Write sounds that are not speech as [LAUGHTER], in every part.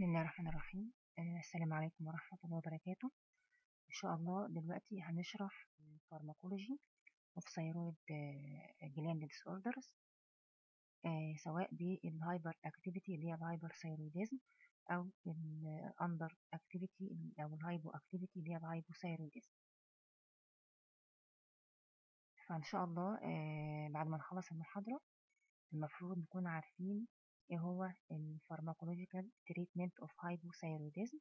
بسم الله الرحمن الرحيم. آه، السلام عليكم ورحمة الله وبركاته. إن شاء الله دلوقتي هنشرح of thyroid gland disorders آه، سواء بال hyperactivity اللي هي ال hyperthyroidism أو ال underactivity أو ال hypoactivity اللي هي ال hypothyroidism فإن شاء الله آه، بعد ما نخلص المحاضرة المفروض نكون عارفين هو ال pharmacological treatment of hypothyroidism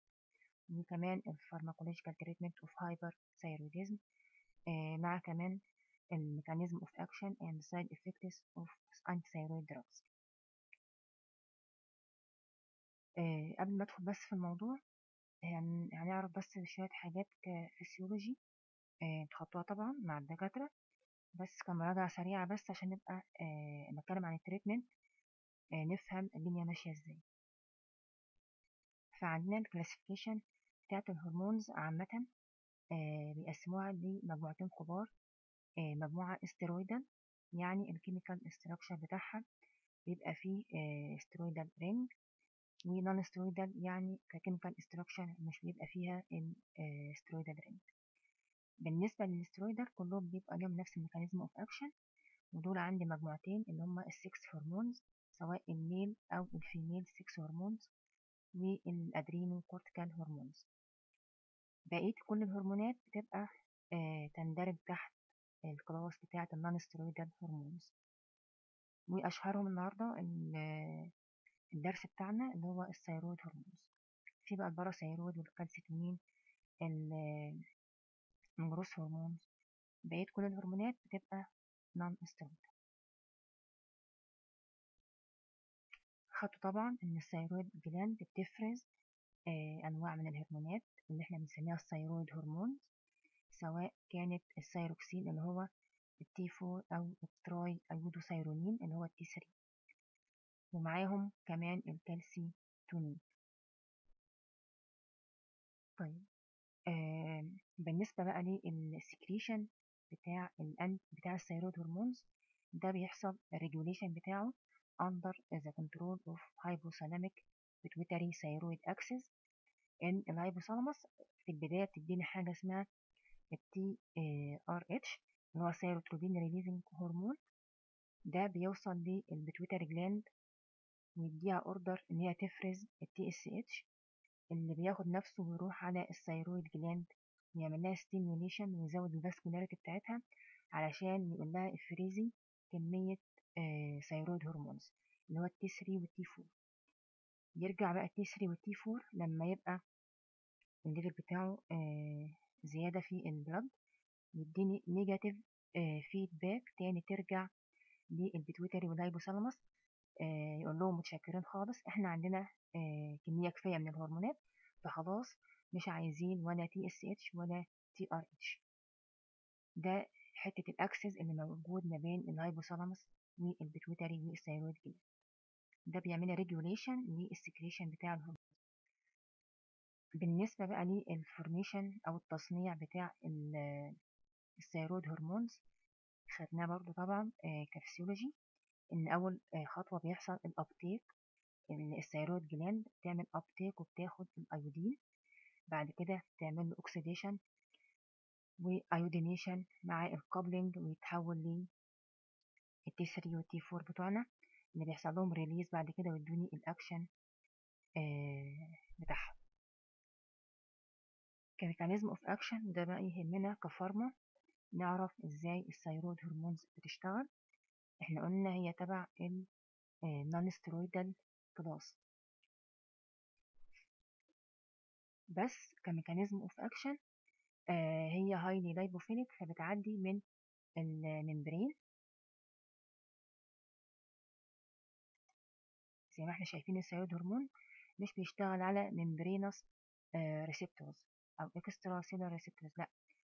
وكمان ال pharmacological treatment of hyperthyroidism مع كمان ال mechanism of action and side effects of anti thyroid drugs قبل ما ادخل بس في الموضوع هن- هنعرف بس شوية حاجات كفسيولوجي تخطوها طبعا مع الدكاترة. بس كمراجعة سريعة بس عشان نبقى آه، نتكلم عن ال treatment آه، نفهم الدنيا ماشية إزاي. فعندنا ال classification بتاعت ال hormones عامة آه، بيقسموها لمجموعتين كبار آه، مجموعة steroidal يعني ال chemical structure بتاعها بيبقى فيه steroidal ring و non steroidal يعني ك chemical structure مش بيبقى فيها ال steroidal ring بالنسبة لل steroidal كلهم بيبقى لهم نفس ال mechanism of action ودول عندي مجموعتين اللي هما ال sex hormones سواء ال male أو ال female sex hormones وال adrenocortical hormones بقية كل الهرمونات بتبقى آه تندرج تحت ال class بتاعة ال non steroidal hormones وأشهرهم النهاردة ال- الدرس بتاعنا اللي هو ال thyroid hormones في بقى ال parathyroid وال calcitonin ال- ال growth hormones بقية كل الهرمونات بتبقى non steroid خدوا طبعا إن ال thyroid gland بتفرز آه، أنواع من الهرمونات اللي إحنا بنسميها ال thyroid hormones سواء كانت الثيروكسين اللي هو ال T 4 أو ال triiodothyronine اللي هو ال T 3 ومعاهم كمان الكالسيتونين طيب آه بالنسبة بقى لل secretion بتاع الأن بتاع ال thyroid hormones ده بيحصل ال regulation بتاعه under the control of hypothalamic pituitary thyroid axis. ان ال hypothalamus في البداية بتديني حاجة اسمها TRH اللي هو thyrotropin releasing hormone ده بيوصل لل pituitary gland ويديها order إن هي تفرز TSH اللي بياخد نفسه ويروح على ال thyroid gland ويعمل لها stimulation ويزود ال vascularity بتاعتها علشان يقول لها افرزي كمية thyroid hormones اللي هو ال T 3 وال T 4 يرجع بقى ال T 3 وال T 4 لما يبقى ال level بتاعه آه، زيادة في ال blood يديني negative feedback تاني ترجع لل pituitary وال hypothalamus آه، يقول لهم متشكرين خالص إحنا عندنا آه، كمية كفاية من الهرمونات فخلاص مش عايزين ولا TSH ولا TRH ده حتة ال axis اللي موجود ما بين ال hypothalamus وال pituitary وال thyroid gland ده بيعمل regulation لل secretion بتاع الهرمون بالنسبة بقى لل formation أو التصنيع بتاع ال- ال thyroid hormones خدناه برضو طبعا آه، كفسيولوجي إن أول آه، خطوة بيحصل ال uptake ال thyroid gland بتعمل uptake وبتاخد ال iodine بعد كده تعمل له oxidation و iodination مع ال coupling ويتحول ال T 3 وال T 4 بتوعنا اللي بيحصل لهم release بعد كده ويدوني الأكشن آه، بتاعهم. ك mechanism of action ده بقى يهمنا ك pharma نعرف إزاي ال thyroid hormones بتشتغل. إحنا قلنا هي تبع ال non steroidal class بس ك mechanism of action هي highly lipophilic فبتعدي من ال membrane زي ما إحنا شايفين ال thyroid hormone مش بيشتغل على membranous receptors أو extracellular receptors لأ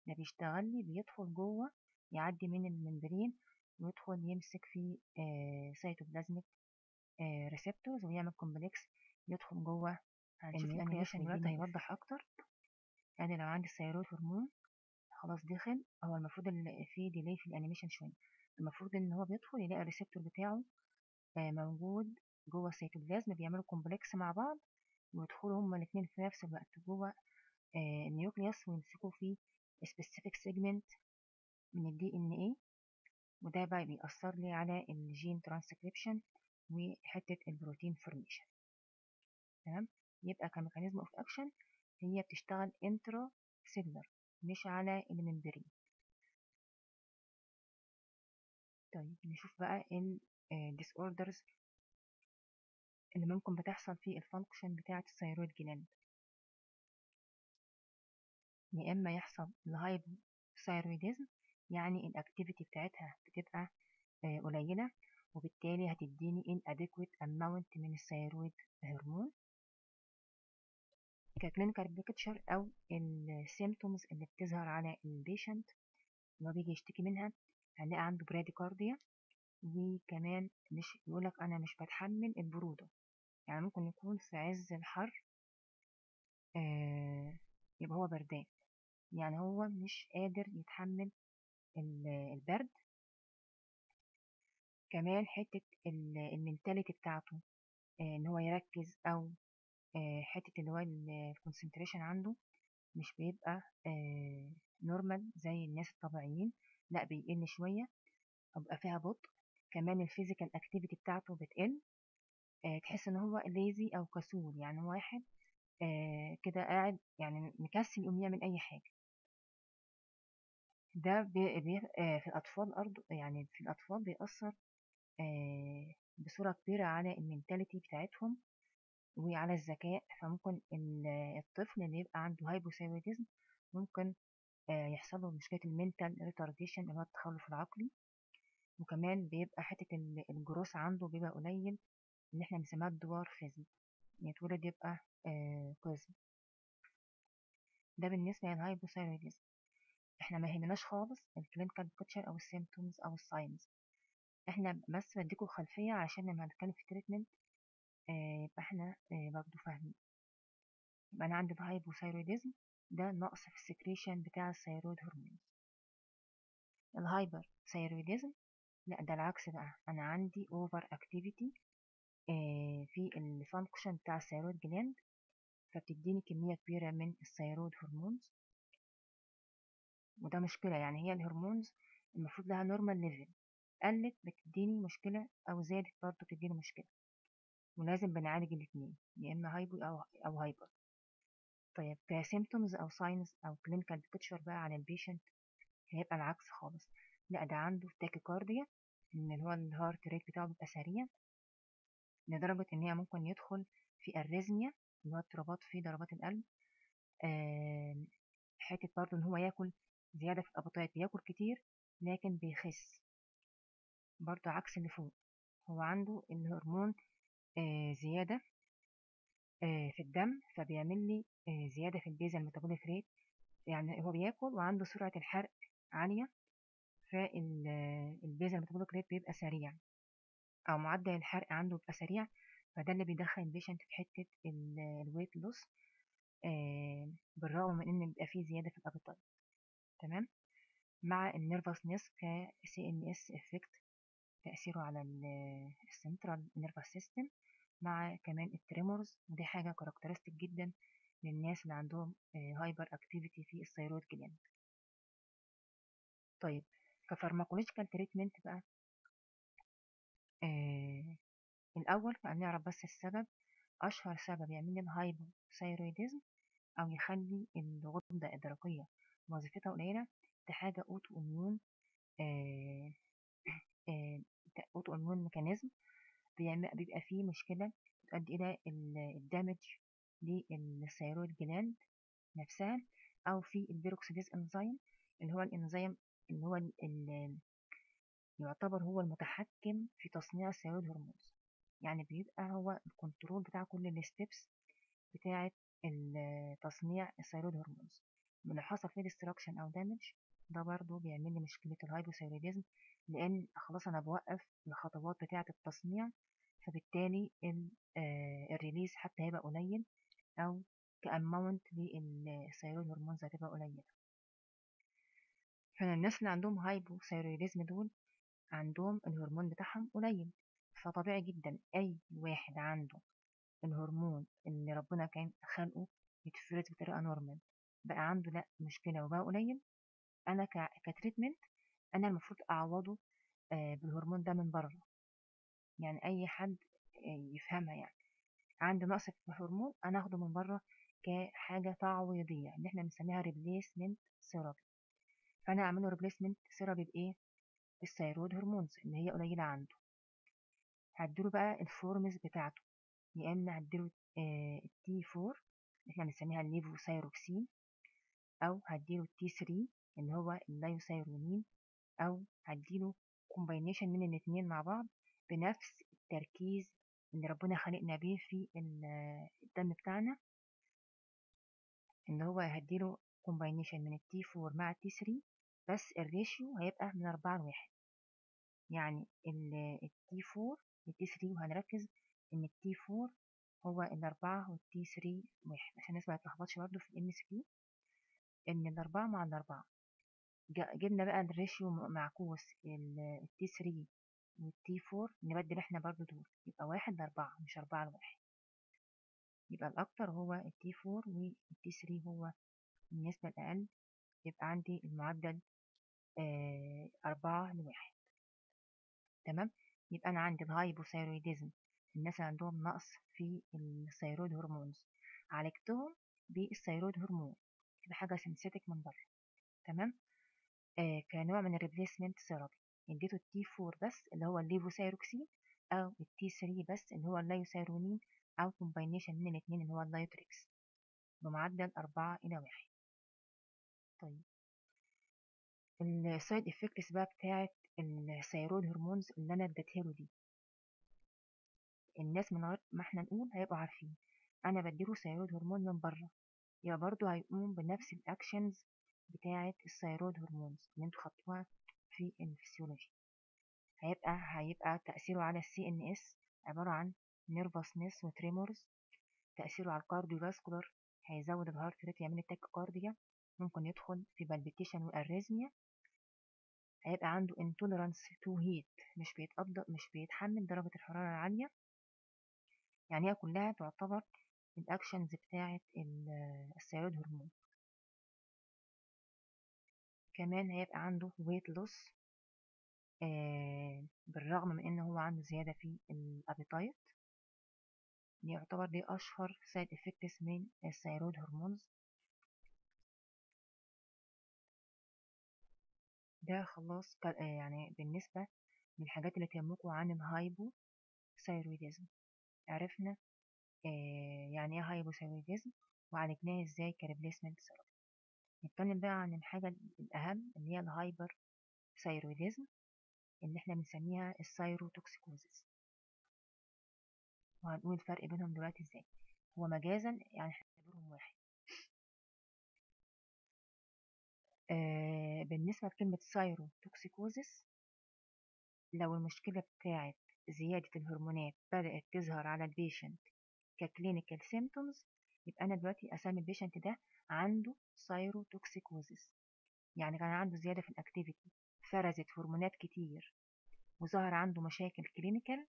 ده بيشتغل لي بيدخل جوه يعدي من ال membrane ويدخل يمسك في cytoplasmic receptors ويعمل complex يدخل جوه. هنشوف ال animation دلوقتي هيوضح أكتر. يعني لو عندي ال thyroid hormone خلاص دخل. هو المفروض اللي فيه delay في ال animation شوية. المفروض إن هو بيدخل يلاقي ال receptor بتاعه آه، موجود جوه السيتوبلازم بيعملوا complex مع بعض ويدخلوا هما الاتنين في نفس الوقت جوه آه، ال nucleus ويمسكوا فيه specific segment من ال DNA وده بقى بيأثر لي على الجين ترانسكريبشن وحتة ال protein formation تمام؟ يبقى ك mechanism of action هي بتشتغل intra cellular مش على ال membrane. طيب نشوف بقى ال disorders اللي ممكن بتحصل في ال function بتاعة ال thyroid gland. يا إما يحصل ال hypothyroidism يعني ال activity بتاعتها بتبقى آه، قليلة وبالتالي هتديني inadequate amount من ال thyroid هرمون. ك clinical picture أو ال symptoms اللي بتظهر على ال patient اللي بيجي يشتكي منها هنلاقي عنده bradycardia وكمان مش يقولك أنا مش بتحمل البرودة. يعني ممكن يكون في عز الحر آه يبقى هو بردان. يعني هو مش قادر يتحمل ال- البرد. كمان حتة ال mentality بتاعته آه، إن هو يركز أو آه، حتة اللي هو ال concentration عنده مش بيبقى normal زي الناس الطبيعيين. لأ بيقل شوية بيبقى فيها بطء. كمان ال physical activity بتاعته بتقل آه، تحس إن هو lazy أو كسول يعني واحد آه، كده قاعد يعني مكسل يقوم يعمل أي حاجة. ده بي بي آه، في الأطفال أرض يعني في الأطفال بيأثر آه، بصورة كبيرة على ال mentality بتاعتهم وعلى الذكاء. فممكن ال- الطفل اللي يبقى عنده hypothyroidism ممكن آه، يحصل له مشكلة ال mental retardation اللي هو التخلف العقلي. وكمان بيبقى حتة ال- الجروس عنده بيبقى قليل اللي إحنا بنسميها ال dwarfism يتولد يبقى آه، قزم ده بالنسبة لل hypothyroidism إحنا ما يهمناش خالص ال clinical picture أو ال symptoms أو ال signs إحنا بس بديكوا خلفية عشان لما هنتكلم في treatment آه يبقى إحنا آه برضو فاهمين. يبقى أنا عندي ال hypothyroidism ده نقص في ال secretion بتاع ال thyroid hormone ال hyperthyroidism لا ده العكس بقى. أنا عندي over activity آه في ال function بتاع ال thyroid gland فبتديني كمية كبيرة من ال thyroid hormones وده مشكلة يعني هي ال hormones المفروض لها normal level قلت بتديني مشكلة أو زادت برضه بتديني مشكلة. ولازم بنعالج الاتنين يا إما hypo أو أو hyper طيب ك symptoms أو signs أو clinical picture بقى على ال patient هيبقى العكس خالص. لا ده عنده tachycardia إن اللي هو ال heart rate بتاعه بيبقى سريع لدرجة إن هي ممكن يدخل في arrhythmia اللي هو اضطرابات في ضربات القلب آه حتة برضه إن هو ياكل زيادة في ال appetite بياكل كتير لكن بيخس. برضه عكس اللي فوق هو عنده الهرمون آه زيادة آه في الدم فبيعمل لي آه زيادة في ال basal metabolic rate يعني هو بياكل وعنده سرعة الحرق عالية فال basal metabolic rate بيبقى سريع أو معدل الحرق عنده بيبقى سريع فده اللي بيدخل ال patient في حتة ال weight loss بالرغم من إن بيبقى فيه زيادة في ال appetite. تمام؟ مع ال nervousness ك CNS effect تأثيره على ال central nervous system مع كمان ال tremors ودي حاجة characteristic جدا للناس اللي عندهم hyperactivity في ال thyroid gland طيب ك pharmacological treatment بقى. آه الأول نعرف بس السبب أشهر سبب يعمل لي ال hypothyroidism أو يخلي الغدة الدرقية وظيفتها قليلة دي حاجة autoimmune آه autoimmune mechanism بيبقى فيه مشكلة بتؤدي إلى ال damage لل thyroid gland نفسها أو في ال peroxidase enzyme اللي هو الانزيم اللي هو اللي يعتبر هو المتحكم في تصنيع ال thyroid hormones يعني بيبقى هو ال control بتاع كل ال steps بتاعة تصنيع ال thyroid hormones لو حصل فيه destruction أو damage ده برضو بيعمل لي مشكلة ال hypothyroidism لأن خلاص أنا بوقف الخطوات بتاعة التصنيع فبالتالي ال release حتى هيبقى قليل أو ك amount لل thyroid hormones هتبقى قليلة. فالناس اللي عندهم hypothyroidism دول عندهم الهرمون بتاعهم قليل فطبيعي جدا أي واحد عنده الهرمون اللي ربنا كان خلقه يتفرز بطريقة normal بقى عنده لأ مشكلة وبقى قليل أنا ك treatment أنا المفروض أعوضه آه، بالهرمون ده من بره. يعني أي حد آه، يفهمها يعني. عنده نقص في الهرمون أنا أخده من بره كحاجة تعويضية اللي إحنا بنسميها replacement therapy فأنا أعمله replacement therapy بإيه؟ بال thyroid hormones اللي هي قليلة عنده. هديله بقى ال forms بتاعته. يا إما هديله ال T 4 اللي إحنا بنسميها ال levothyroxine أو هديله ال T 3 اللي هو ال liothyronine أو هديله combination من الاتنين مع بعض بنفس التركيز اللي ربنا خلقنا بيه في ال- الدم بتاعنا. اللي هو هديله combination من ال T 4 مع ال T 3 بس ال ratio هيبقى من 4 لواحد. يعني ال T 4 ال T 3 وهنركز إن ال T 4 هو الأربعة وال T 3 واحد عشان الناس ما تتلخبطش برضه في ال MCQ إن الأربعة مع الأربعة جبنا بقى ال ratio معكوس ال T 3 وال T 4 نبدل إحنا برضو دول. يبقى واحد لأربعة مش أربعة لواحد. يبقى الأكتر هو ال T 4 وال T 3 هو النسبة الأقل يبقى عندي المعدل أربعة لواحد تمام؟ يبقى أنا عندي ال hypothyroidism الناس اللي عندهم نقص في ال thyroid hormones. عالجتهم بال thyroid hormone كده حاجة synthetic من بره. تمام؟ آه كنوع من ال replacement therapy اديته ال T 4 بس اللي هو ال levothyroxine أو ال T 3 بس اللي هو ال liothyronine أو combination من الاثنين اللي هو ال liotrix. بمعدل 4 إلى 1 طيب. ال side effects بقى بتاعة ال thyroid hormones اللي أنا اديتها له دي. الناس من غير ما إحنا نقول هيبقوا عارفين. أنا بديله thyroid hormone من بره يبقى برضه هيقوم بنفس ال actions بتاعة ال thyroid hormones اللي أنتوا خدتوها في الفسيولوجي. هيبقى هيبقى تأثيره على ال CNS عبارة عن nervousness و tremors تأثيره على ال cardiovascular هيزود ال heart rate يعمل ال tachycardia ممكن يدخل في palpitation و arrhythmia هيبقى عنده intolerance to heat مش بيتقدر مش بيتحمل درجة الحرارة العالية. يعني هي كلها تعتبر ال actions بتاعة ال thyroid hormone. كمان هيبقى عنده weight loss آه بالرغم من إن هو عنده زيادة في ال appetite دي يعتبر دي أشهر side effects من ال thyroid hormones. ده خلاص يعني بالنسبة للحاجات اللي تهمكم عن ال hypothyroidism عرفنا آه يعني إيه hypothyroidism وعالجناه إزاي ك replacement therapy نتكلم بقى عن الحاجة الأهم اللي هي ال hyperthyroidism اللي إحنا بنسميها ال thyrotoxicosis وهنقول الفرق بينهم دلوقتي إزاي. هو مجازا يعني هنعتبرهم واحد. آه بالنسبة لكلمة thyrotoxicosis لو المشكلة بتاعت زيادة الهرمونات بدأت تظهر على ال patient ك clinical symptoms يبقى أنا دلوقتي أسمي ال patient ده عنده thyrotoxicosis يعني كان عنده زيادة في ال activity فرزت هرمونات كتير وظهر عنده مشاكل clinical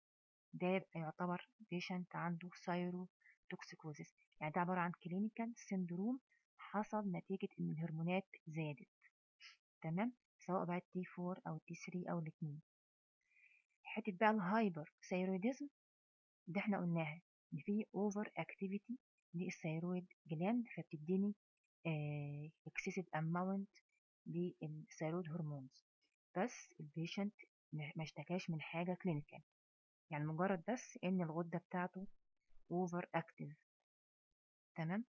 ده يبقى يعتبر patient عنده thyrotoxicosis يعني ده عبارة عن clinical syndrome حصل نتيجة إن الهرمونات زادت. تمام؟ سواء بقى T 4 أو T 3 أو الاتنين. حتة بقى ال hyperthyroidism ده إحنا قلناها إن في overactivity لل thyroid gland فبتديني excessive amount لل thyroid hormones بس ال patient ما اشتكاش من حاجة clinical يعني مجرد بس إن الغدة بتاعته overactive تمام؟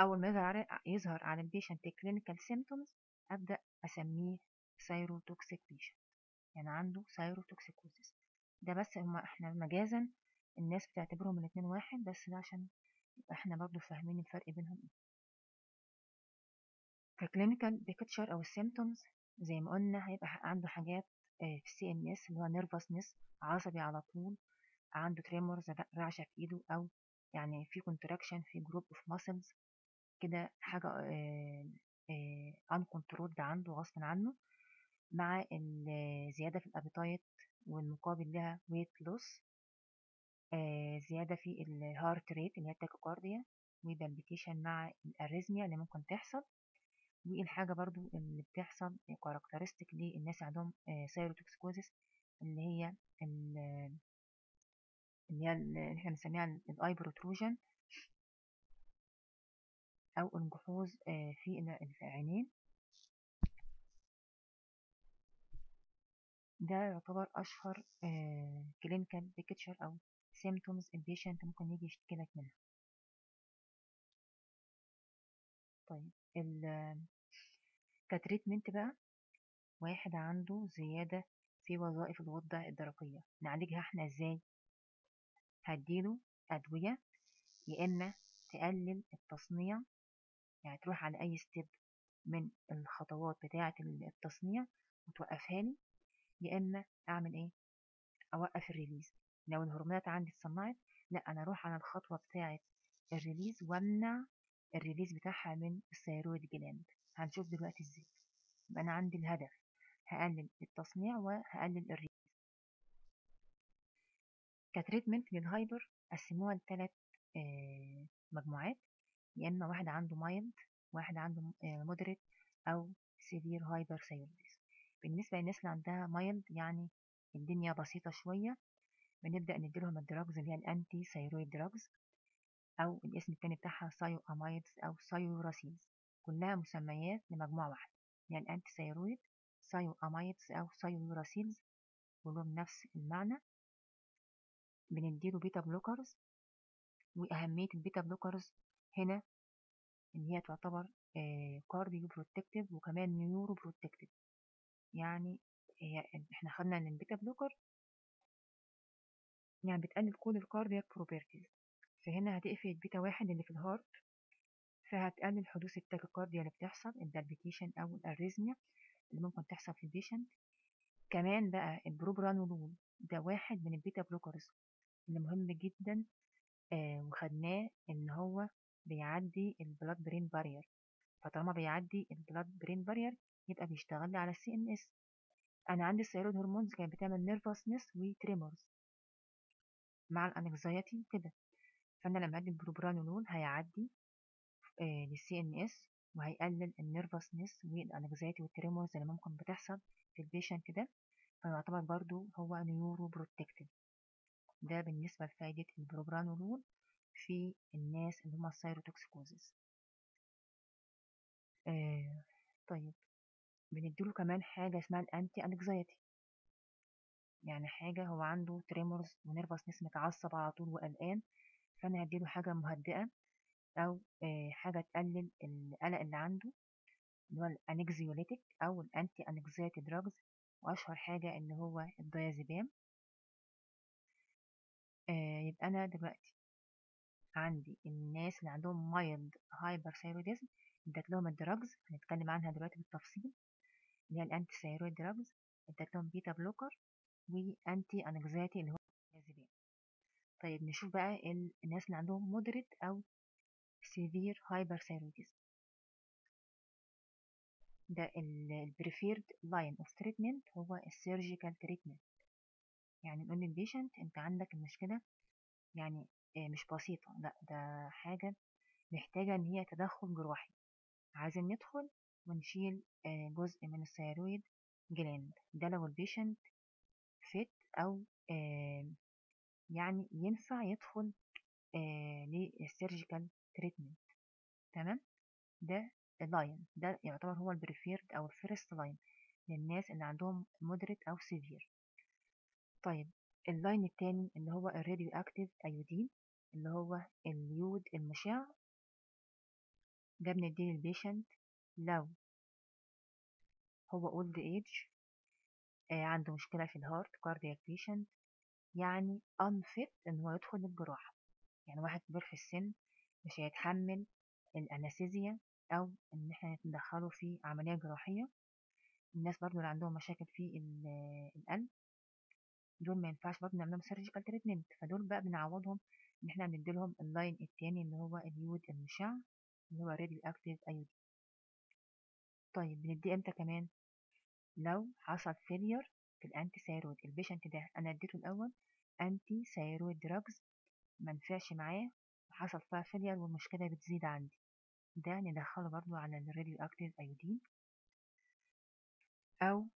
أول ما يظهر على ال patient clinical symptoms أبدأ أسميه thyrotoxic patient يعني عنده thyrotoxicosis ده بس هما إحنا مجازا الناس بتعتبرهم الاتنين واحد بس ده عشان إحنا برضو فاهمين الفرق بينهم. إيه ك clinical picture أو ال symptoms زي ما قلنا هيبقى عنده حاجات في ال CNS اللي هو nervousness عصبي على طول عنده tremors رعشة في إيده أو يعني في contraction في group of muscles كده حاجة control ده عنده غصب عنه مع الزياده في ال appetite والمقابل لها weight loss آه زيادة في ال heart rate اللي هي ال tachycardia و palpitation مع ال arrhythmia اللي ممكن تحصل والحاجة برضو اللي بتحصل characteristic للناس عندهم thyrotoxicosis اللي هي اللي هي اللي إحنا بنسميها ال eye protrusion أو الجحوظ في العينين ده يعتبر أشهر clinical picture أو symptoms ال patient ممكن يجي يشتكي لك منها. طيب ك treatment بقى واحد عنده زيادة في وظائف الغدة الدرقية. نعالجها إحنا إزاي؟ هديله أدوية يا إما تقلل التصنيع يعني تروح على أي step من الخطوات بتاعة التصنيع وتوقفها لي يا إما أعمل إيه؟ أوقف ال release لو الهرمونات عندي اتصنعت لأ أنا أروح على الخطوة بتاعة ال release وأمنع ال release بتاعها من ال thyroid gland هنشوف دلوقتي إزاي. يبقى أنا عندي الهدف. هقلل التصنيع وهقلل ال release ك treatment لل hyper قسموها لثلاث مجموعات. يا إما واحد عنده mild واحد عنده moderate أو severe hyperthyroidism بالنسبة للناس اللي عندها mild يعني الدنيا بسيطة شوية بنبدأ نديلهم ال drugs اللي هي ال anti-thyroid drugs أو الاسم التاني بتاعها thioamides أو thiouracils كلها مسميات لمجموعة واحدة يعني ال anti-thyroid thioamides أو thiouracils كلهم نفس المعنى. بنديله beta blockers وأهمية ال beta blockers هنا إن هي تعتبر cardioprotective وكمان neuroprotective يعني هي إحنا خدنا ان ال beta blocker يعني بتقلل كل ال cardiac properties فهنا هتقفل البيتا واحد اللي في ال heart فهتقلل حدوث ال tachycardia اللي بتحصل ال palpitation أو ال arrhythmia اللي ممكن تحصل في ال patient كمان بقى البروبرانولول ده واحد من ال beta blockers اللي مهم جدا آه وخدناه إن هو بيعدي ال blood brain barrier فطالما بيعدي ال blood brain barrier يبقى بيشتغل لي على ال CNS أنا عندي ال thyroid hormones كانت بتعمل nervousness و tremors مع ال anxiety وكده. فأنا لما أدي البروبرانولول هيعدي لل CNS وهيقلل ال nervousness وال anxiety وال tremors اللي ممكن بتحصل في ال patient ده فيعتبر برضو هو neuroprotective ده بالنسبة لفائدة البروبرانولول في الناس اللي هم ال thyrotoxicosis آه طيب بنديله كمان حاجة اسمها ال anti-anxiety يعني حاجة هو عنده tremors و nervousness متعصب على طول وقلقان فأنا هديله حاجة مهدئة أو آه حاجة تقلل القلق اللي عنده اللي هو ال anxiolytic أو ال anti-anxiety drugs وأشهر حاجة اللي هو الديازيبام آه يبقى أنا دلوقتي عندي الناس اللي عندهم mild hyperthyroidism اديت لهم ال drugs هنتكلم عنها دلوقتي بالتفصيل اللي هي ال anti-thyroid drugs اديت لهم beta blocker و anti-anxiety اللي هو الجاذبيه طيب نشوف بقى الناس اللي عندهم moderate أو severe hyperthyroidism ده ال preferred line of treatment هو ال surgical treatment يعني نقول لل patient انت عندك المشكلة يعني مش بسيطة لأ ده حاجة محتاجة إن هي تدخل جراحي عايزين ندخل ونشيل جزء من ال thyroid gland ده لو ال patient fit أو يعني ينفع يدخل لل surgical treatment تمام؟ ده ال line ده يعتبر هو ال preferred أو ال first line للناس اللي عندهم moderate أو severe طيب ال line التاني اللي هو ال radioactive iodine اللي هو اليود المشع ده بنديه لل patient لو هو old age آه عنده مشكلة في ال heart cardiac patient يعني unfit إن هو يدخل الجراحة يعني واحد كبير في السن مش هيتحمل ال anesthesia أو إن إحنا ندخله في عملية جراحية. الناس برضو اللي عندهم مشاكل في القلب دول ما ينفعش برضه نعمل لهم surgical treatment فدول بقى بنعوضهم إن إحنا بنديلهم ال line التاني اللي هو اليود المشع اللي هو radioactive iodine طيب بنديه إمتى كمان؟ لو حصل failure في ال anti-thyroid ال patient ده أنا اديته الأول anti-thyroid drugs منفعش معاه وحصل فيها failure والمشكلة بتزيد عندي. ده ندخله برضو على ال radioactive iodine أو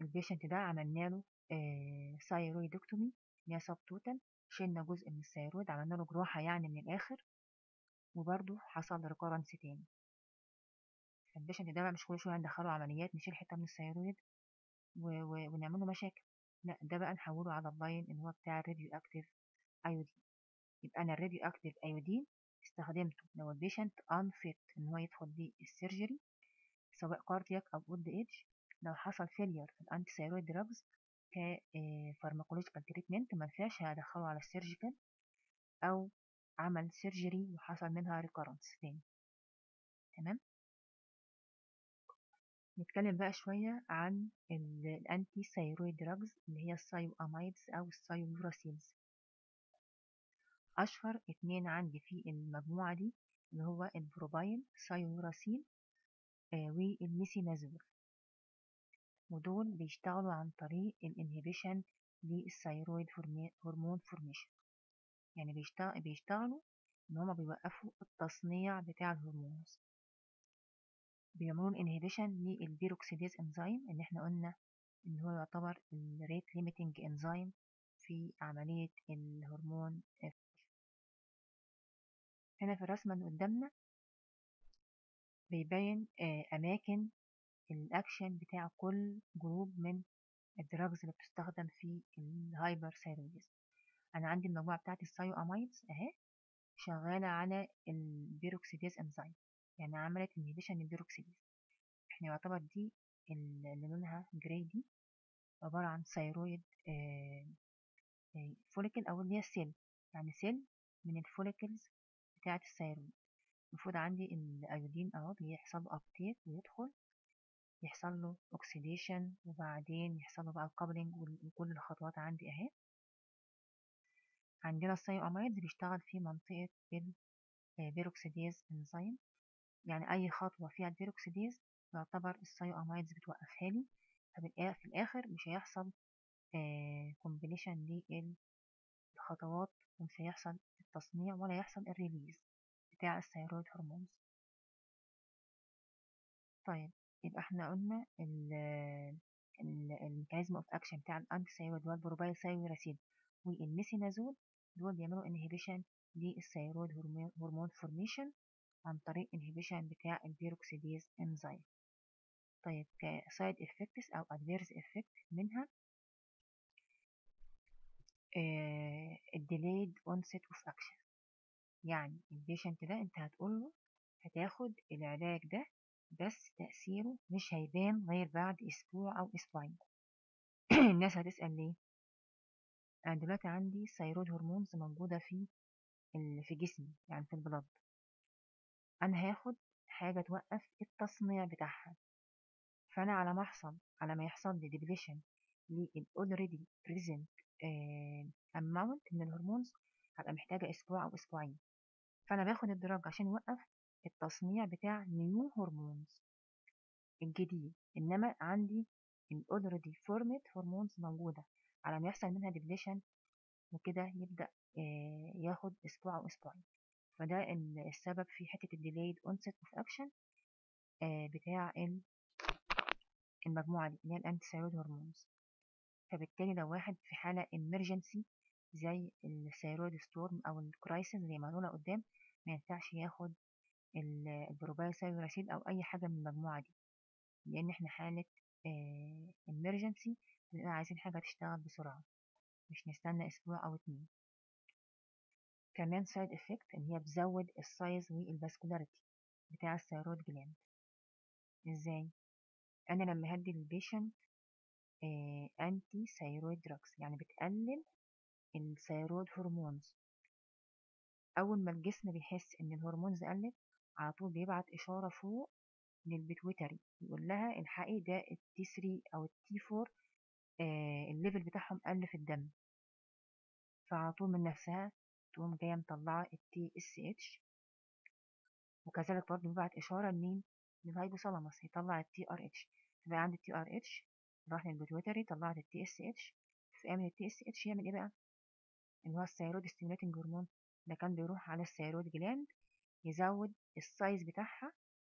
ال patient ده عملنا له thyroidectomy اللي هي subtotal شلنا جزء من ال thyroid عملنا له جراحة يعني من الآخر وبرضه حصل recurrence تاني فال patient ده بقى مش كل شوية ندخله عمليات نشيل حتة من ال thyroid. ونعمل له مشاكل لا ده بقى نحوله على ال line اللي هو بتاع ال radioactive iodine يبقى أنا ال radioactive iodine استخدمته لو ال patient unfit إن هو يدخل بيه ال surgery سواء cardiac أو old age لو حصل failure في ال antithyroid drugs ك pharmacological treatment ما ينفعش هدخله على ال surgical أو عمل surgery وحصل منها recurrence تاني. تمام؟ نتكلم بقى شوية عن ال antithyroid drugs اللي هي ال thioamides أو ال thiouracils أشهر اتنين عندي في المجموعة دي اللي هو ال propylthiouracil آه وال methimazole ودول بيشتغلوا عن طريق ال inhibition لل thyroid hormone formation يعني بيشتغل بيشتغلوا إن هما بيوقفوا التصنيع بتاع ال hormones. بيعملوا inhibition لل peroxidase enzyme اللي إحنا قلنا إن هو يعتبر ال rate limiting enzyme في عملية الهرمون هنا في الرسمة اللي قدامنا بيبين أماكن الأكشن بتاع كل group من ال drugs اللي بتستخدم في ال hyperthyroidism أنا عندي المجموعة بتاعت ال thioamides أهي شغالة على ال peroxidase enzyme يعني عملت inhibition لل peroxidase إحنا يعتبر دي اللي لونها gray دي عبارة عن thyroid follicle أو اللي هي cell يعني cell من ال follicles بتاعة ال thyroid المفروض عندي ال iodine أهو بيحصل له uptake ويدخل يحصل له oxidation وبعدين يحصل له بقى ال coupling وكل الخطوات عندي أهي. عندنا ال thioamides بيشتغل في منطقة ال peroxidase enzyme يعني أي خطوة فيها ال peroxidase يعتبر ال thioamides بتوقفها لي. في الآخر مش هيحصل completion للخطوات ومش هيحصل التصنيع ولا يحصل ال release بتاع ال thyroid hormones. طيب يبقى إحنا قلنا ال mechanism of action بتاع thyroid وال propylthiouracil وال methimazole دول بيعملوا inhibition لل thyroid hormone formation عن طريق inhibition بتاع ال peroxidase enzyme طيب ك side effects أو adverse effect منها ال delayed onset of action يعني ال patient ده أنت هتقول له هتاخد العلاج ده بس تأثيره مش هيبان غير بعد أسبوع أو أسبوعين. [CLEARS THROAT] الناس هتسأل ليه؟ أنا دلوقتي عندي thyroid hormones موجودة في في جسمي يعني في ال blood أنا هاخد حاجة توقف التصنيع بتاعها. فأنا على ما أحصل على ما يحصل لي depletion لل already present amount من ال hormones هبقى محتاجة أسبوع أو أسبوعين. فأنا باخد ال drug عشان يوقف التصنيع بتاع new hormones الجديد إنما عندي ال already formed hormones موجودة. على ما يحصل منها depletion وكده يبدأ ياخد أسبوع أو أسبوعين. فده السبب في حتة ال delayed onset of action بتاع المجموعة دي اللي هي ال antithyroid hormones فبالتالي لو واحد في حالة emergency زي ال thyroid storm أو ال crisis زي ما قلنا قدام ما ينفعش ياخد ال propylthiouracil أو أي حاجة من المجموعة دي لأن إحنا حالة emergency بنبقى عايزين حاجة تشتغل بسرعة مش نستنى أسبوع أو اتنين. كمان side effect إن هي بتزود ال size وال vascularity بتاع ال thyroid gland إزاي؟ أنا لما هدي لل patient antithyroid drugs يعني بتقلل ال thyroid hormones أول ما الجسم بيحس إن ال hormones قلت على طول بيبعت إشارة فوق لل pituitary يقول لها الحقي ده ال T 3 أو ال T 4 آه ال level بتاعهم قل في الدم. فعلى طول من نفسها تقوم جاية مطلعة ال TSH. وكذلك برضه بيبعت إشارة لمين؟ لل hypothalamus يطلع ال TRH. فبقى عندي ال TRH راح لل pituitary طلعت ال TSH. فقام ال TSH يعمل إيه بقى؟ اللي هو ال thyroid stimulating hormone. ده كان بيروح على ال thyroid gland يزود ال size بتاعها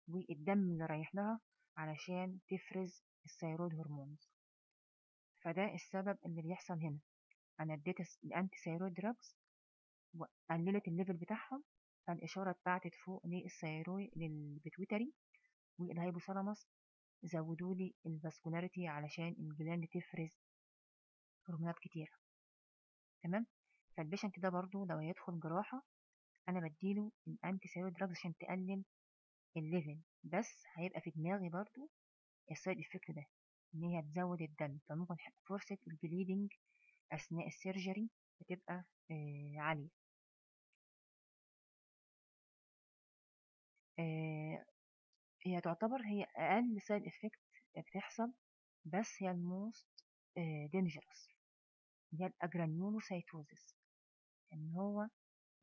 والدم اللي رايح لها علشان تفرز ال thyroid hormones. فده السبب اللي بيحصل هنا. أنا اديت ال antithyroid drugs وقللت ال level بتاعهم فالإشارة اتبعتت فوق لل thyroid لل pituitary وال hypothalamus زودوا لي ال vascularity علشان ال gland تفرز هرمونات كتير تمام؟ فال patient ده برضو لو هيدخل جراحة أنا بديله ال antithyroid drugs عشان تقلل ال level بس هيبقى في دماغي برضو ال side effect ده إن هي تزود الدم. فممكن فرصة ال bleeding أثناء ال surgery بتبقى آه عالية. آه هي تعتبر هي أقل side effect بتحصل بس هي ال most dangerous هي ال agranulocytosis إن هو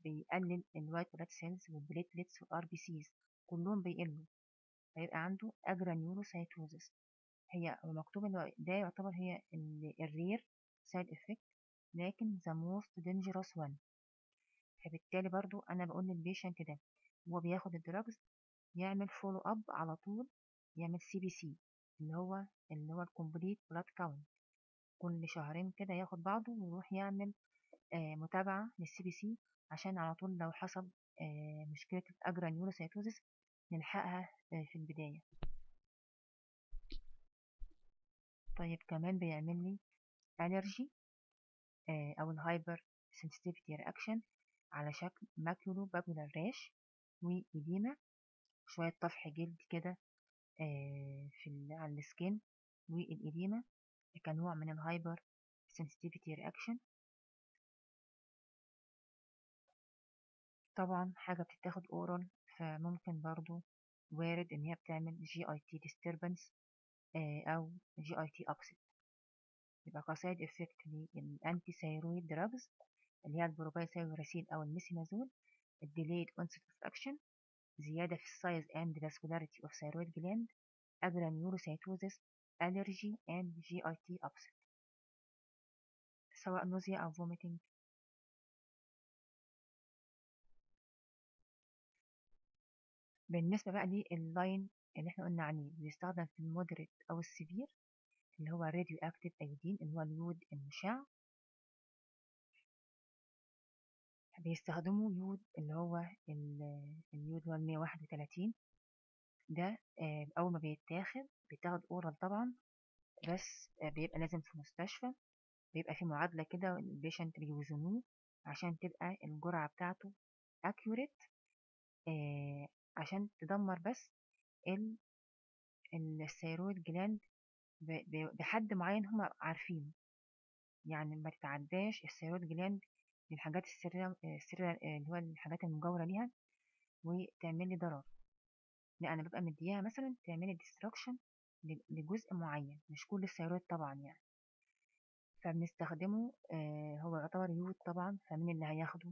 بيقلل ال white blood cells وال platelets وال RBCs كلهم بيقلوا. فيبقى عنده agranulocytosis هي مكتوب إن ده يعتبر هي ال rare side effect لكن the most dangerous one. فبالتالي برضو أنا بقول لل patient ده هو بياخد ال drugs يعمل follow up على طول يعمل CBC اللي هو اللي هو ال complete blood count كل شهرين كده ياخد بعضه ويروح يعمل متابعة لل CBC عشان على طول لو حصل آه مشكلة ال agranulocytosis نلحقها آه في البداية. طيب كمان بيعمل لي allergy أو ال hypersensitivity reaction على شكل maculopapular rash وإديمة شوية طفح جلد كده في على ال skin والإديمة كنوع من ال hypersensitivity reaction. طبعا حاجة بتتاخد oral فممكن برضو وارد إن هي بتعمل GIT disturbance أو GIT upset. يبقى ك side effect لل antithyroid drugs اللي هي ال propylthiouracil أو ال methimazole ال delayed onset of action زيادة في ال size and vascularity of thyroid gland agranulocytosis allergy and GIT upset. سواء nausea أو vomiting. بالنسبة بقى لل line اللي إحنا قلنا عليه بيستخدم في ال moderate أو ال severe اللي هو radioactive iodine اللي هو اليود المشع. بيستخدموا يود اللي هو اليود هو المية واحد وتلاتين. ده أول ما بيتاخد بيتاخد oral طبعا بس بيبقى لازم في مستشفى. بيبقى في معادلة كده ال patient بيوزنوه عشان تبقى الجرعة بتاعته accurate. عشان تدمر بس ال thyroid gland بحد معين هم عارفينه. يعني ما تتعداش ال thyroid gland للحاجات السرية اللي هو الحاجات المجاورة ليها وتعمل لي ضرر. لا أنا ببقى مدياها مثلا تعمل لي destruction لجزء معين مش كل ال thyroid طبعا يعني. فبنستخدمه آه هو يعتبر يود طبعا فمين اللي هياخده؟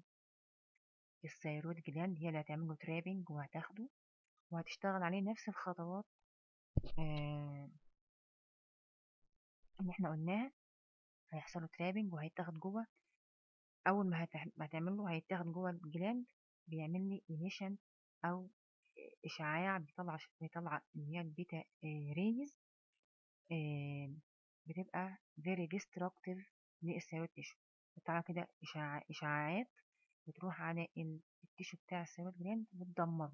ال thyroid gland هي اللي هتعمل له trapping وهتاخده وهتشتغل عليه نفس الخطوات آه اللي إحنا قلناها. هيحصل له trapping وهيتاخد جوه. أول ما هتعمل له هيتاخد جوه ال gland بيعمل لي emission أو إشعاع بيطلع بيطلع اللي هي ال beta rays بتبقى very destructive لل thyroid tissue بتطلع كده إشعاعات بتروح على ال tissue بتاع ال thyroid gland وتدمره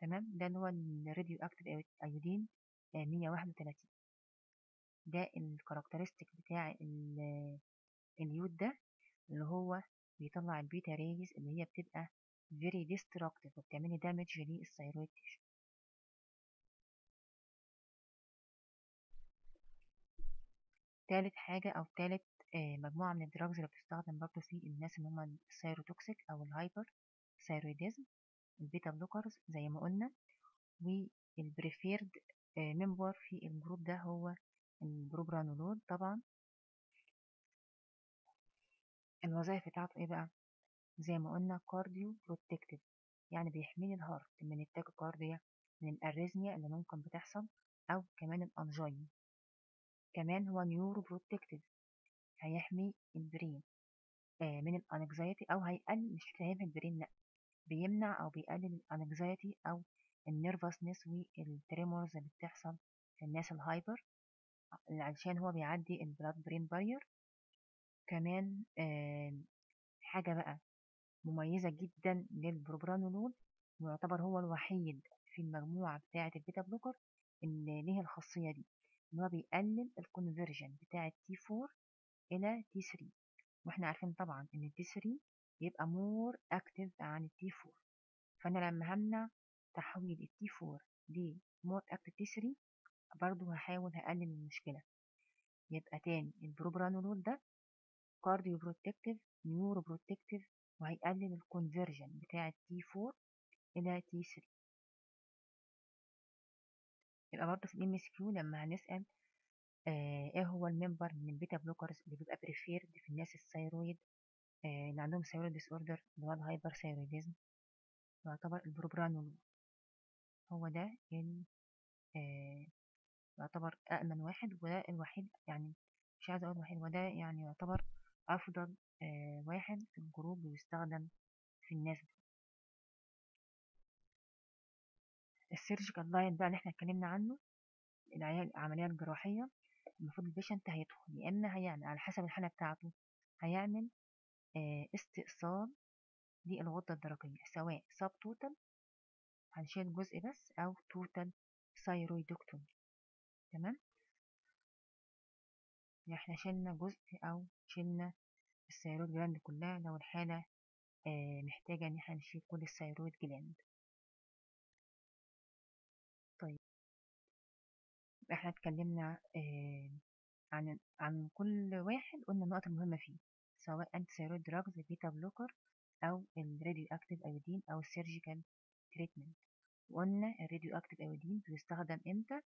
تمام؟ ده اللي هو ال radioactive iodine 131 ده ال characteristic بتاع اليود ده اللي هو بيطلع ال beta rays اللي هي بتبقى very destructive وبتعملي damage لل thyroid tissue تالت حاجة أو تالت مجموعة من ال drugs اللي بتستخدم برضه في الناس اللي هم ال thyrotoxic أو ال hyperthyroidism ال beta blockers زي ما قلنا وال preferred member في ال group ده هو البروبرانولول طبعا. الوظائف بتاعته إيه بقى؟ زي ما قلنا cardioprotective يعني بيحميني ال heart من ال tachycardia من ال arrhythmia اللي ممكن بتحصل أو كمان ال angina كمان هو neuroprotective. هيحمي ال brain آه، من ال anxiety أو هيقلل مش هيعمل brain لأ بيمنع أو بيقلل ال anxiety أو ال nervousness وال tremors اللي بتحصل في الناس ال hyper علشان هو بيعدي ال blood brain barrier كمان آه، حاجة بقى مميزة جدا للبروبرانولول ويعتبر هو الوحيد في المجموعة بتاعة ال beta blocker اللي ليه الخاصية دي إن هو بيقلل ال conversion بتاع T4 إلى T3 وإحنا عارفين طبعا إن ال T3 بيبقى more active عن ال T4 فأنا لما همنع تحويل ال T4 ل more active T3 برضو هحاول هقلل المشكلة. يبقى تاني البروبرانولول ده cardioprotective neuroprotective وهيقلل ال conversion بتاع ال T4 إلى T3 يبقى برضه في MCQ لما هنسأل آه إيه هو ال member من ال beta blockers اللي بيبقى preferred في الناس ال thyroid آه اللي عندهم thyroid disorder اللي هو ال hyper يعتبر البروبرانول هو ده ال آه يعتبر أأمن واحد وده الوحيد يعني مش عايزة أقول الوحيد وده يعني يعتبر أفضل آه واحد في ال group ويستخدم في الناس دي. ال surgical line بقى اللي إحنا اتكلمنا عنه العملية الجراحية. المفروض ال patient هيدخل يا إما هيعمل على حسب الحالة بتاعته هيعمل آه استئصال للغدة الدرقية سواء subtotal هنشيل جزء بس أو total thyroidectomy تمام؟ يعني إحنا شلنا جزء أو شلنا ال thyroid gland كلها لو الحالة آه محتاجة إن إحنا نشيل كل ال thyroid gland إحنا اتكلمنا آه عن عن كل واحد قلنا النقط المهمة فيه سواء antithyroid drugs beta blocker أو ال radioactive iodine أو ال surgical treatment وقلنا ال radioactive iodine بيستخدم إمتى؟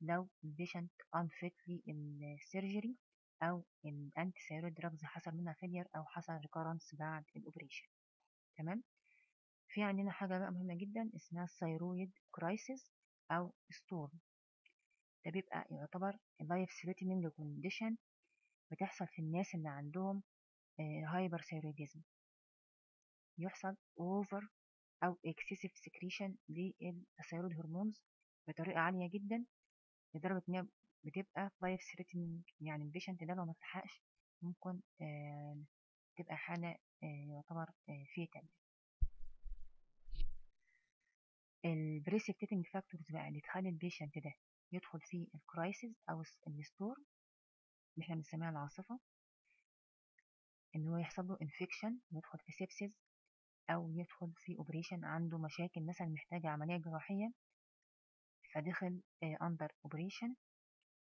لو ال patient unfit لل surgery أو ال antithyroid drugs حصل منها failure أو حصل recurrence بعد ال operation تمام؟ في عندنا حاجة بقى مهمة جدا اسمها ال thyroid crisis أو storm ده بيبقى يعتبر life threatening condition بتحصل في الناس اللي عندهم hyperthyroidism يحصل over أو excessive secretion لل thyroid hormones بطريقة عالية جدا لدرجة ان بتبقى life threatening يعني ال patient ده لو ما ممكن آه تبقى حالة آه يعتبر آه fatal ال precipitating factors بقى اللي تخلي ال patient ده يدخل في ال crisis أو ال storm اللي إحنا بنسميها العاصفة إن هو يحصل له infection يدخل في sepsis أو يدخل في operation عنده مشاكل مثلا محتاجة عملية جراحية فدخل under operation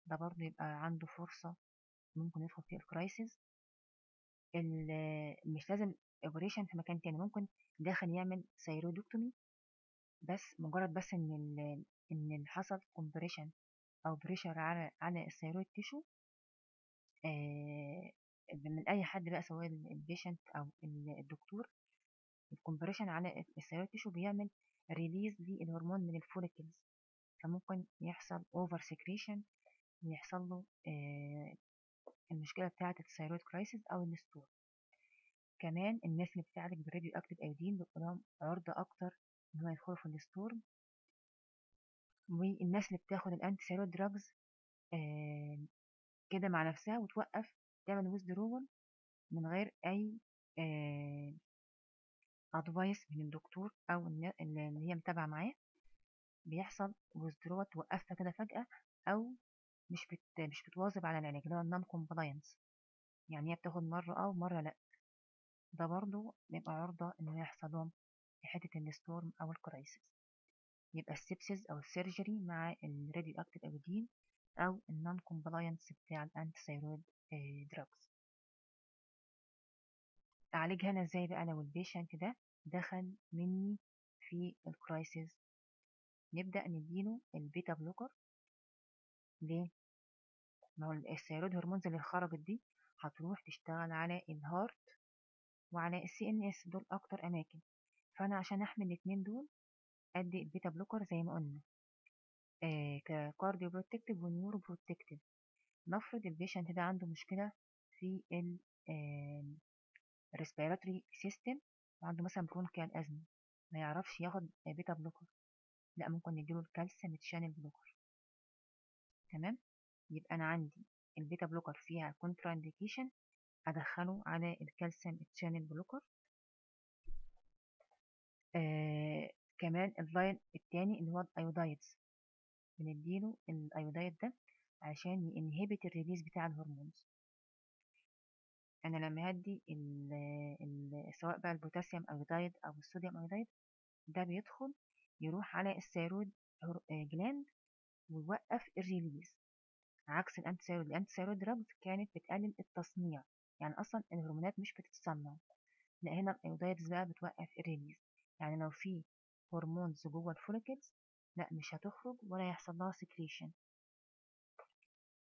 ده برضه يبقى عنده فرصة ممكن يدخل في ال crisis. مش لازم operation في مكان تاني ممكن داخل يعمل thyroidectomy بس مجرد بس إن إن حصل compression أو pressure على على ال thyroid tissue آه من أي حد بقى سواء ال patient أو الدكتور ال compression على ال thyroid tissue بيعمل release للهرمون من ال follicles فممكن يحصل over secretion ويحصل له آه المشكلة بتاعة ال thyroid crisis أو ال storm كمان الناس اللي بتعالج بال radioactive iodine بيبقى لهم عرضة أكتر ان هو يدخلوا في ال storm. والناس اللي بتاخد ال antithyroid drugs آه كده مع نفسها وتوقف تعمل withdrawal من غير أي آه advice من الدكتور أو اللي هي متابعة معاه. بيحصل withdrawal توقفها كده فجأة أو مش بت مش بتواظب على العلاج اللي هو ال non-compliance يعني هي بتاخد مرة آه ومرة لأ. ده برضو بيبقى عرضة إنه يحصل لهم حتة ال storm أو ال crisis يبقى ال sepsis أو ال surgery مع ال radioactive iodine أو ال non-compliance بتاع ال antithyroid drugs اعالجها أنا إزاي بقى؟ لو ال patient ده دخل مني في ال crisis نبدأ نديله ال beta blocker ليه؟ ما هو ال thyroid hormones اللي خرجت دي هتروح تشتغل على ال heart وعلى ال CNS دول أكتر أماكن. فأنا عشان احمي الاتنين دول أدي ال beta blocker زي ما قلنا. آه ك cardioprotective و neuroprotective. نفرض ال patient ده عنده مشكلة في ال respiratory system وعنده مثلا bronchial asthma ما يعرفش ياخد beta blocker. لا ممكن نديله ال calcium channel blocker. تمام؟ يبقى أنا عندي ال beta blocker فيها contraindication أدخله على ال calcium channel blocker. آه كمان ال line التاني اللي هو ال iodides بنديله ال iodide ده عشان ي inhibit ال release بتاع ال hormones. أنا لما هدي ال ال سواء بقى ال potassium iodide أو ال sodium iodide ده بيدخل يروح على ال thyroid gland ويوقف ال release عكس ال antithyroid ال antithyroid drugs كانت بتقلل التصنيع. يعني أصلا الهرمونات مش بتتصنع. لا هنا ال iodides بقى بتوقف ال release يعني لو في hormones جوه ال follicles لأ مش هتخرج ولا يحصل لها secretion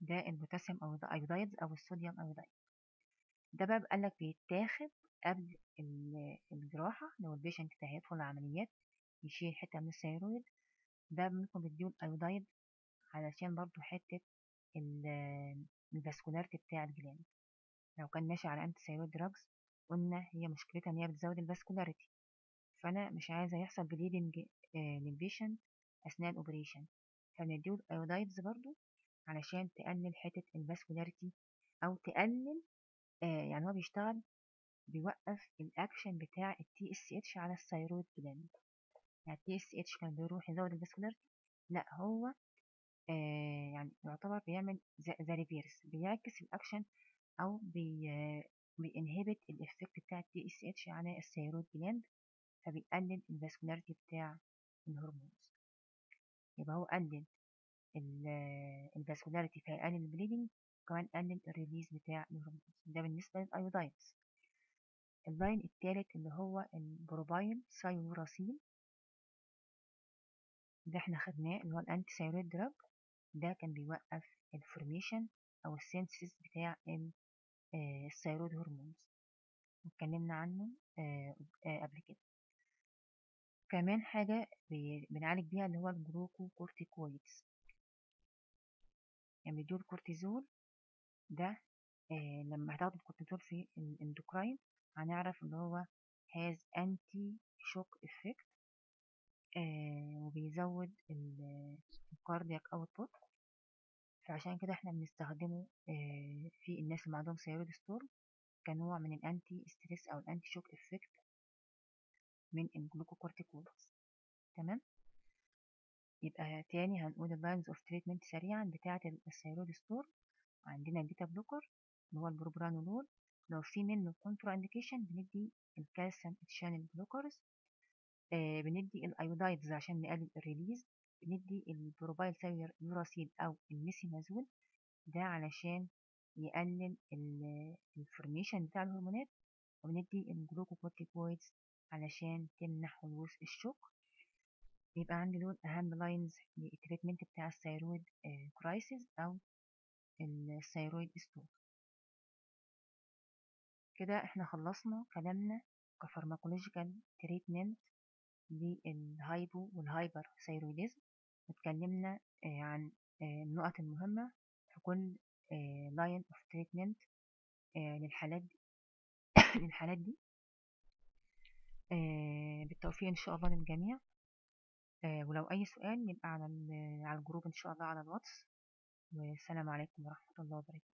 ده البوتاسيوم أو iodides أو ال sodium iodide ده بقى قال لك بيتاخد قبل الجراحة لو ال patient ده هيدخل العمليات يشيل حتة من ال thyroid. ده ممكن بيديه ال iodide علشان برضو حتة ال vascularity بتاع ال gland لو كان ماشي على antithyroid drugs قلنا هي مشكلتها إن هي بتزود ال vascularity فأنا مش عايزة يحصل bleeding لل patient أثناء ال operation فنديله ال iodides برضو علشان تقلل حتة ال vascularity أو تقلل آه يعني هو بيشتغل بيوقف الاكشن بتاع ال TSH على ال thyroid gland يعني ال TSH كان بيروح يزود ال vascularity لا هو آه يعني يعتبر بيعمل the reverse بيعكس الاكشن أو بي بي inhibit ال effect بتاع ال TSH على ال thyroid gland فبيقلل ال vascularity بتاع ال hormones. يبقى هو قلل ال vascularity فيقلل ال bleeding وكمان قلل ال release بتاع ال hormones. ده بالنسبة لل iodides ال line التالت اللي هو ال propylthiouracil ده إحنا خدناه اللي هو ال antithyroid drug ده كان بيوقف ال formation أو ال synthesis بتاع ال thyroid hormones واتكلمنا عنه قبل كده. كمان حاجة بنعالج بيها اللي هو ال glucocorticoids. يعني بيدور الكورتيزول ده آه لما هتاخد الكورتيزول في ال endocrine هنعرف ان هو anti shock effect آه وبيزود ال cardiac output فعشان كده إحنا بنستخدمه آه في الناس اللي عندهم thyroid storm كنوع من ال anti stress أو ال anti shock effect من ال glucocorticoids تمام؟ يبقى تاني هنقول ال lines of treatment سريعا بتاعة ال thyroid storm عندنا ال beta blocker اللي هو البروبرانولول لو في منه contraindication بندي ال calcium channel blockers آه بندي ال iodides عشان نقلل ال release بندي ال propylthiouracil أو ال methimazole ده علشان يقلل ال formation بتاع الهرمونات. وبندي ال glucocorticoids علشان تمنع حدوث ال shock يبقى عندي دول أهم lines لل treatment بتاع ال thyroid crisis أو ال thyroid storm كده إحنا خلصنا كلامنا ك pharmacological treatment لل hypo وال hyperthyroidism واتكلمنا عن النقط المهمة. في كل line of treatment للحالات دي. [COUGHS] للحالات دي. بالتوفيق إن شاء الله للجميع. ولو أي سؤال يبقى على على ال group إن شاء الله على الواتس. والسلام عليكم ورحمة الله وبركاته.